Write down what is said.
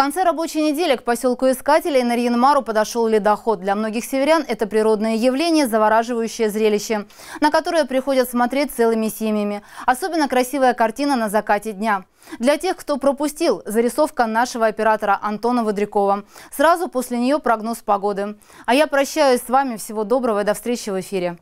В конце рабочей недели к поселку Искателей на Рьянмару подошел ледоход. Для многих северян это природное явление, завораживающее зрелище, на которое приходят смотреть целыми семьями. Особенно красивая картина на закате дня. Для тех, кто пропустил, зарисовка нашего оператора Антона Водрякова. Сразу после нее прогноз погоды. А я прощаюсь с вами. Всего доброго и до встречи в эфире.